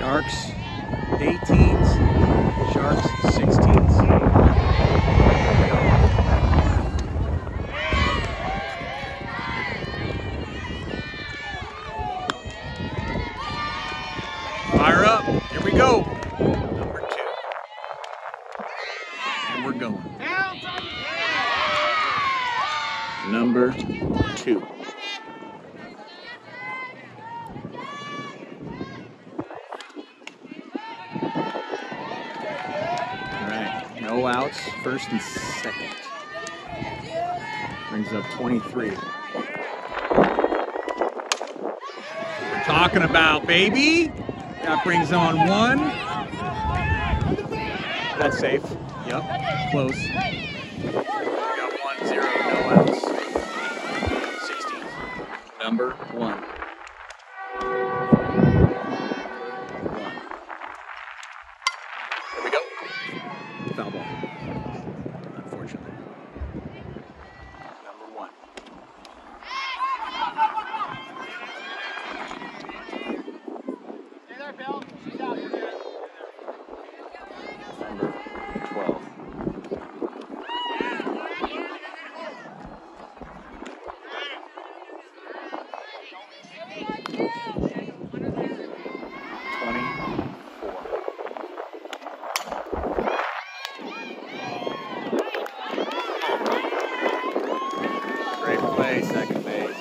Sharks 18s, Sharks 16s. Fire up. Here we go. Number two. And we're going. Number two. All right, no outs, first and second. Brings up 23. We're talking about, baby. That brings on one. That's safe. Yep, close. Got one, zero, no outs. 16. Number one. One. There we go. Foul ball. Unfortunately. Number one. Number 12. Twenty-four. Great play, second base.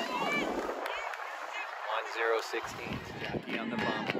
Zero sixteen. Jackie on the bump.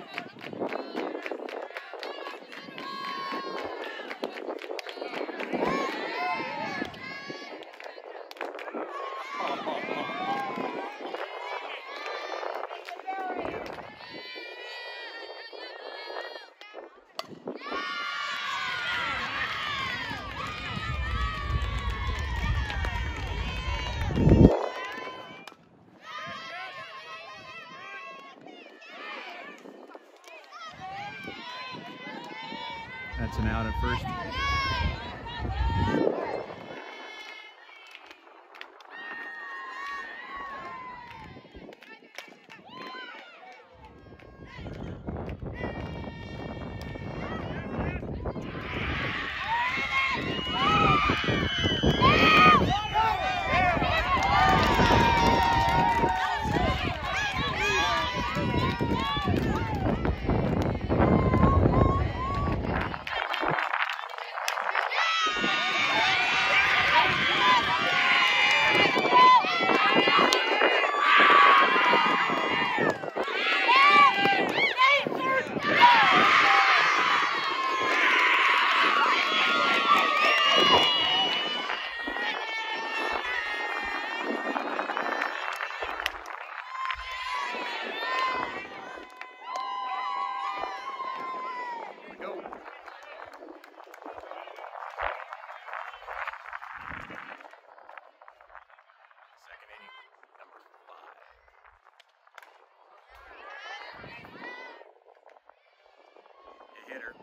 That's an out at first. Here we go. Second inning, number five. A hitter.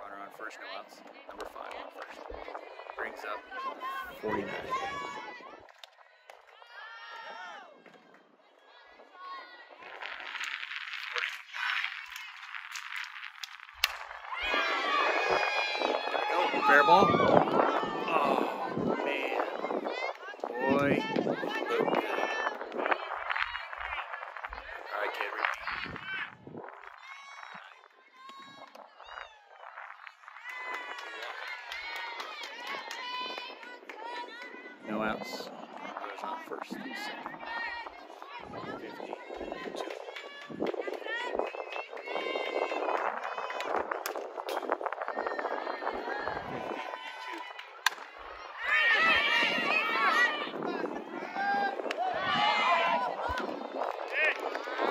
Runner on first, outs. Number five on first. Brings up 49. Go, fair ball. Oh, man. Boy. Look good. All right, kid. repeat. No outs. Runners on first and second. 52.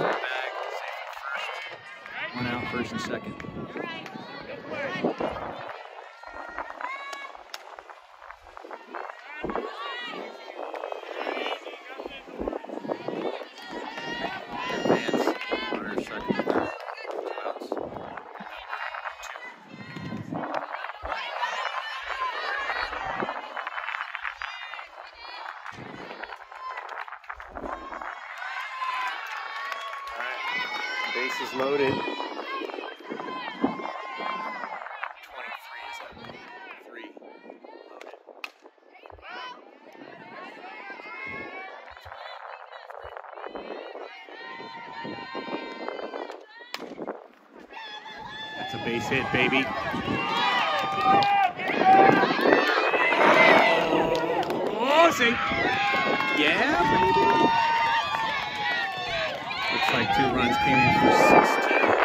Bag, safe at first. One out, first and second. Base hit, baby. Oh, see. Yeah, baby. Looks like two runs came in for 16.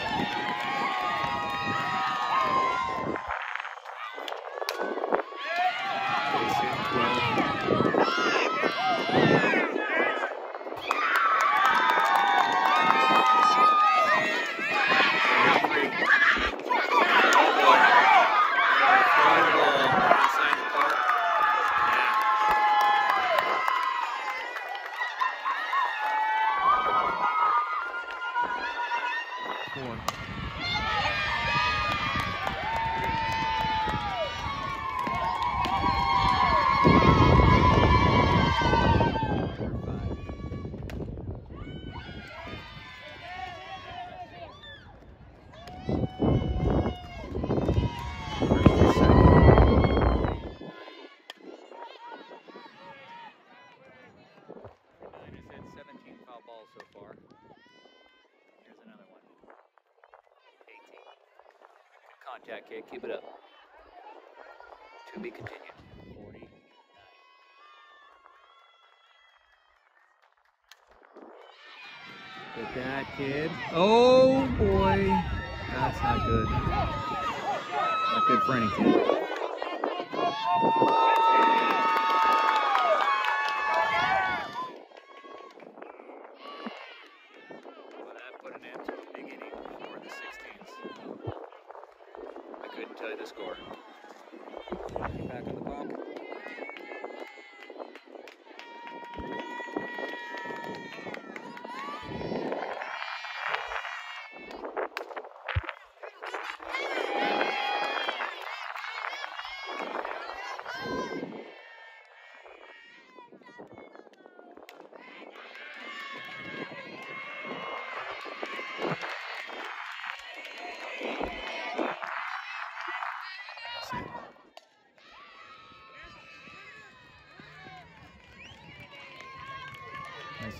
Tchau. Contact kick. Keep it up. To be continued. 49. Get that, kid. Oh, boy. That's not good. Not good for anything. that put an end to a big for the 16s. I couldn't tell you the score. Back on the bunk.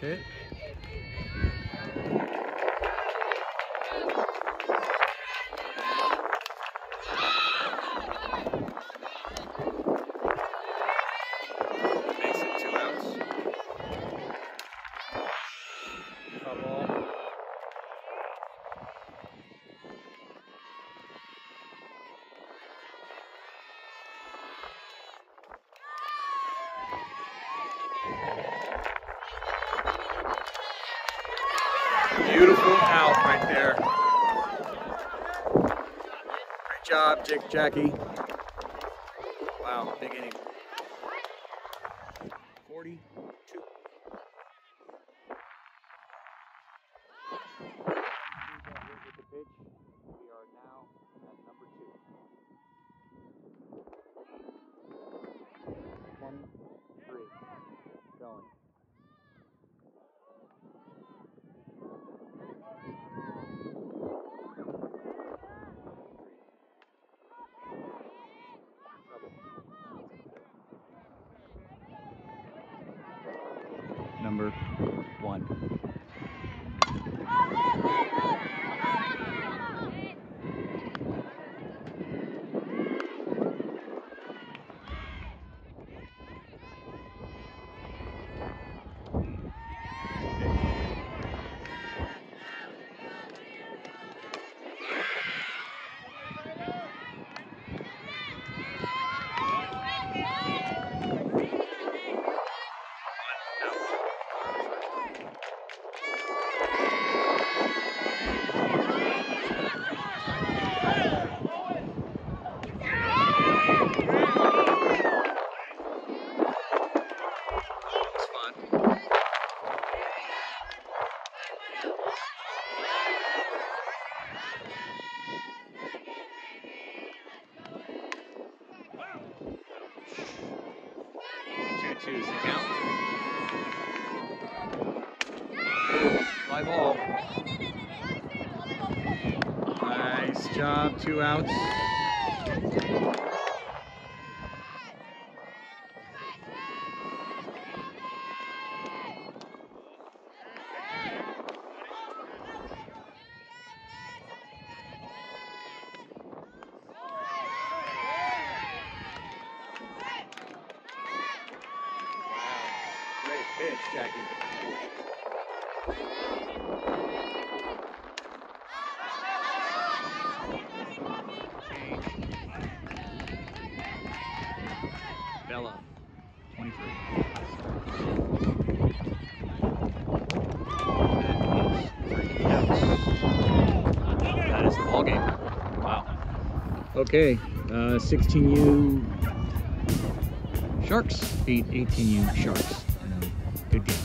Makes it two outs. Foul ball. Beautiful out right there. Great job, Jake Jackie. Wow, big inning. 42. With the pitch, we are now at number two. 23. Going. Number one. Job, two outs. Jackie. Bella, 23. That is the ball game. Wow. Okay, uh, 16U Sharks beat 18U Sharks. Good game.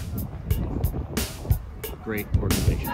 Great organization.